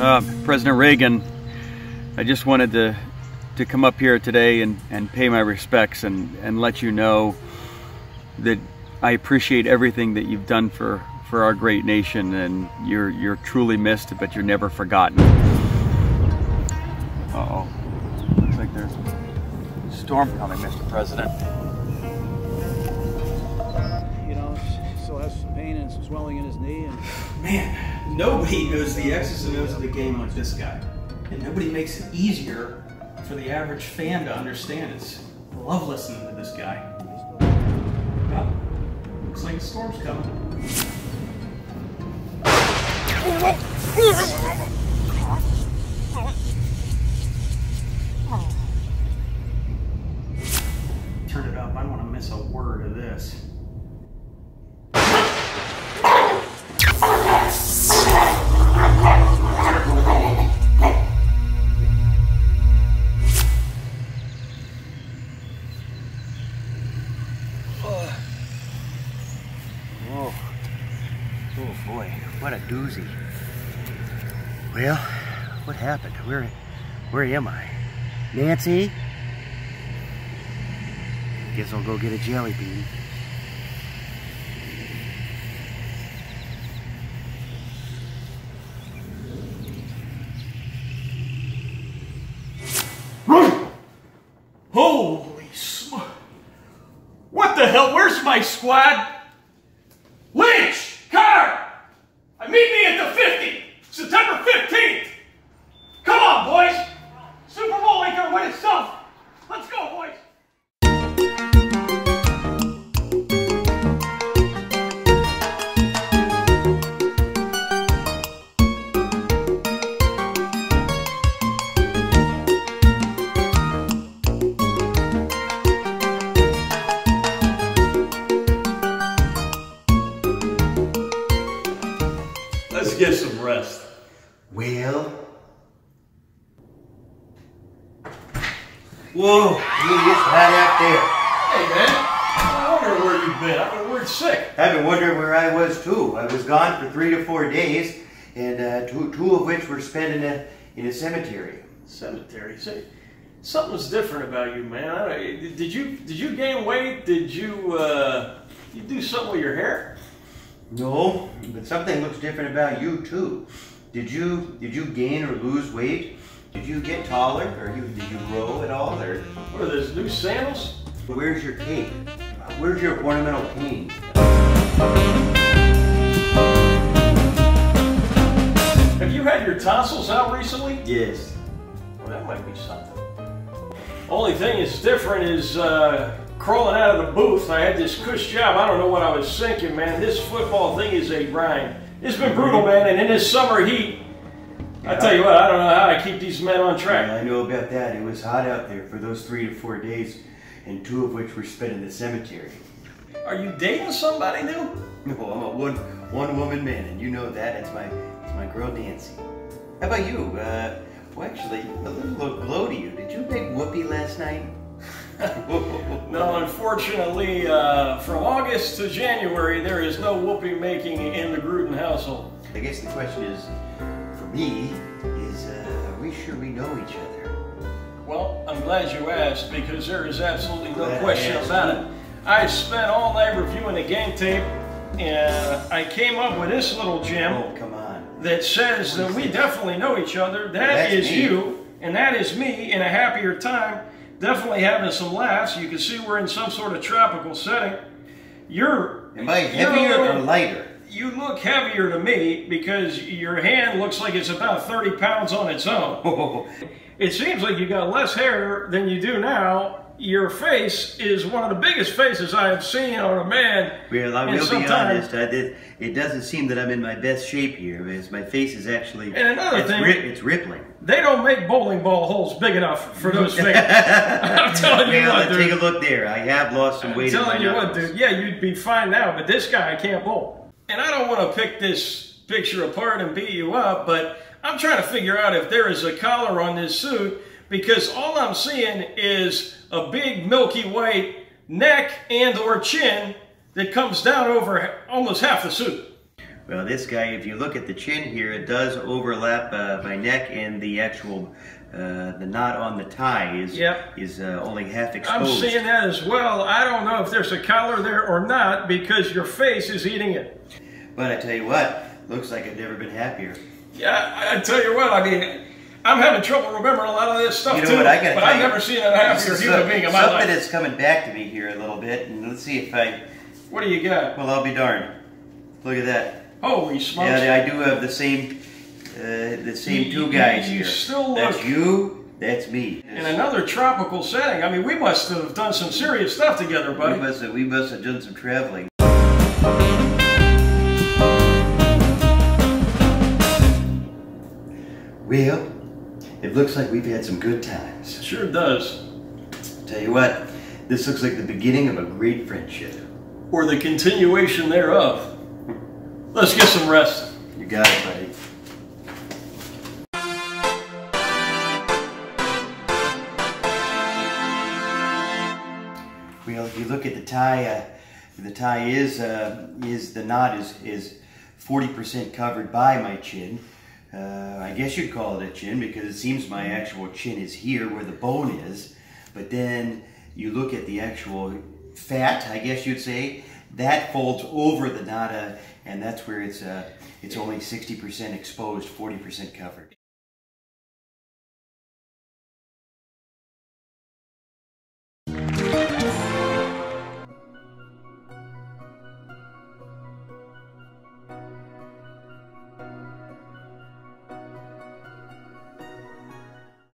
Uh, President Reagan, I just wanted to to come up here today and, and pay my respects and, and let you know that I appreciate everything that you've done for, for our great nation and you're you're truly missed but you're never forgotten. Uh oh. Looks like there's a storm coming, Mr. President. Has some pain and some swelling in his knee and Man, nobody knows the X's and O's of the game like this guy. And nobody makes it easier for the average fan to understand. It's I love listening to this guy. Well, looks like a storm's coming. doozy. Well, what happened? Where, where am I? Nancy? Guess I'll go get a jelly bean. Holy smoke! What the hell? Where's my squad? Meet me at the 50! September 15th! Get some rest. Well. Whoa, it is hot out Hey, man. I wonder where you've been. I've been worried sick. I've been wondering where I was too. I was gone for three to four days, and uh, two, two of which were spent in a, in a cemetery. Cemetery. See, something's different about you, man. I don't, did you did you gain weight? Did you uh, you do something with your hair? No, but something looks different about you too. Did you did you gain or lose weight? Did you get taller, or you, did you grow at all, or What are those new sandals? where's your cape? Where's your ornamental cane? Have you had your tonsils out recently? Yes. Well, that might be something. Only thing is different is uh, crawling out of the booth. I had this cush job. I don't know what I was thinking, man. This football thing is a grind. It's been brutal, man. And in this summer heat, I tell you what, I don't know how I keep these men on track. I know about that. It was hot out there for those three to four days, and two of which were spent in the cemetery. Are you dating somebody new? No, I'm a one one woman man, and you know that. It's my it's my girl Nancy. How about you? Uh, well, actually, a little, little glow to you. Did you make whoopee last night? No, unfortunately, uh, from August to January, there is no whoopee making in the Gruden household. I guess the question is, for me, is uh, are we sure we know each other? Well, I'm glad you asked because there is absolutely no Glad question about it. I spent all night reviewing the game tape and I came up with this little gem Oh, come on. that says that we definitely know each other. That That's is me. you and that is me in a happier time, definitely having some laughs. You can see we're in some sort of tropical setting. You're Am I heavier little- or lighter? You look heavier to me because your hand looks like it's about 30 pounds on its own. It seems like you got less hair than you do now. Your face is one of the biggest faces I have seen on a man. Well, I will be honest. I did, it doesn't seem that I'm in my best shape here. Because my face is actually And another it's, thing- ri- it's rippling. They don't make bowling ball holes big enough for those faces. I'm telling you well, what, let's take a look there. I have lost some weight. I'm weight. in my telling you what, dude. Yeah, you'd be fine now, but this guy can't bowl. And I don't want to pick this picture apart and beat you up, but I'm trying to figure out if there is a collar on this suit because all I'm seeing is a big milky white neck and or chin that comes down over almost half the suit. Well, this guy, if you look at the chin here, it does overlap uh, my neck and the actual, uh, the knot on the tie is, Yep. is uh, only half exposed. I'm seeing that as well. I don't know if there's a collar there or not because your face is eating it. But I tell you what, looks like I've never been happier. Yeah, I I tell you what, I mean, I'm having trouble remembering a lot of this stuff You know too. what, I gotta but I've never seen a this happier is, human being in my Something life. that's coming back to me here a little bit, and let's see if I, What do you got? well, I'll be darned. Look at that. Holy smokes. Yeah, I do have the same, uh, the same You- two you- guys you here. still That's look- you, that's me. in another tropical setting. I mean, we must have done some serious stuff together, buddy. We must have, we must have done some traveling. Well, it looks like we've had some good times. Sure does. Tell you what, this looks like the beginning of a great friendship. Or the continuation thereof. Let's get some rest. You got it, buddy. Well, if you look at the tie, uh, the tie is uh, is the knot is is forty percent covered by my chin. Uh, I guess you'd call it a chin because it seems my actual chin is here where the bone is. But then you look at the actual fat, I guess you'd say, that folds over the uh, and that's where it's uh, it's only sixty percent exposed, forty percent covered.